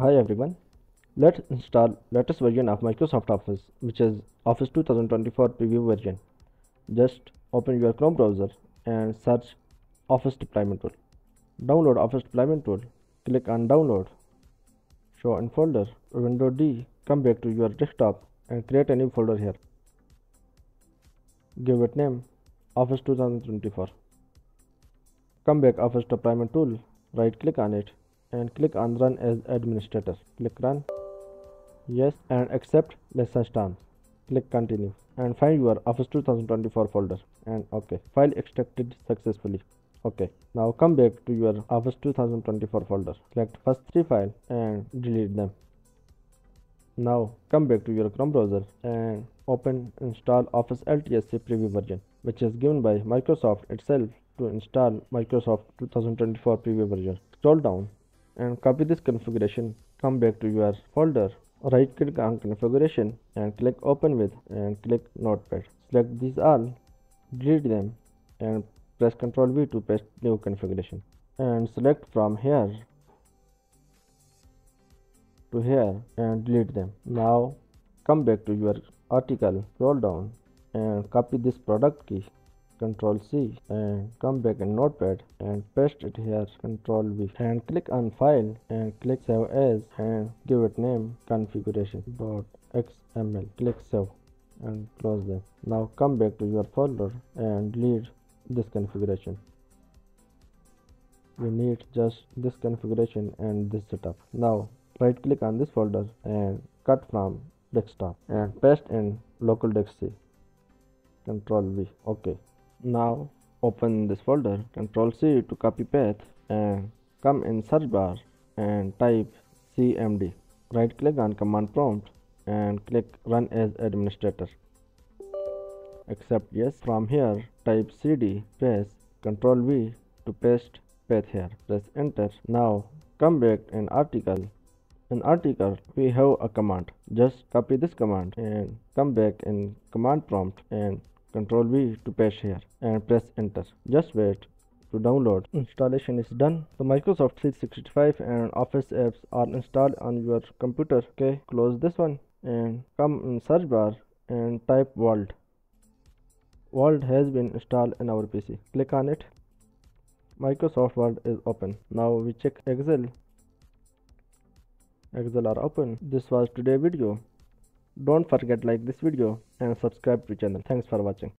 Hi everyone. Let's install latest version of Microsoft Office which is Office 2024 preview version. Just open your Chrome browser and search Office Deployment Tool. Download Office Deployment Tool. Click on download. Show in folder. Window D. Come back to your desktop and create a new folder here. Give it name Office 2024. Come back Office Deployment Tool. Right click on it and click on run as administrator. Click run. Yes and accept license terms click continue. And find your office 2024 folder. And ok file extracted successfully. Ok now come back to your office 2024 folder. Select first three file and delete them. Now come back to your chrome browser and open install office ltsc preview version which is given by microsoft itself to install microsoft 2024 preview version. Scroll down and copy this configuration. Come back to your folder. Right click on configuration and click open with and click notepad. Select these all delete them and press ctrl v to paste new configuration. And select from here to here and delete them. Now come back to your article scroll down and copy this product key Control C and come back in Notepad and paste it here Control V and click on File and click Save As and give it name configuration.xml. Click Save and close them. Now come back to your folder and delete this configuration. We need just this configuration and this setup. Now right click on this folder and cut from desktop and paste in local disk C. Control V. OK. Now open this folder, Control C to copy path and come in search bar and type cmd. Right click on command prompt and click run as administrator. Accept yes. From here type cd space Control V to paste path here. Press enter. Now come back in article. In article we have a command. Just copy this command and come back in command prompt and Ctrl V to paste here and press enter. Just wait to download. Installation is done. The Microsoft 365 and Office apps are installed on your computer. Okay, close this one and come in search bar and type Word. Word has been installed in our PC. Click on it. Microsoft Word is open. Now we check Excel. Excel are open. This was today video. Don't forget like this video and subscribe to channel. Thanks for watching.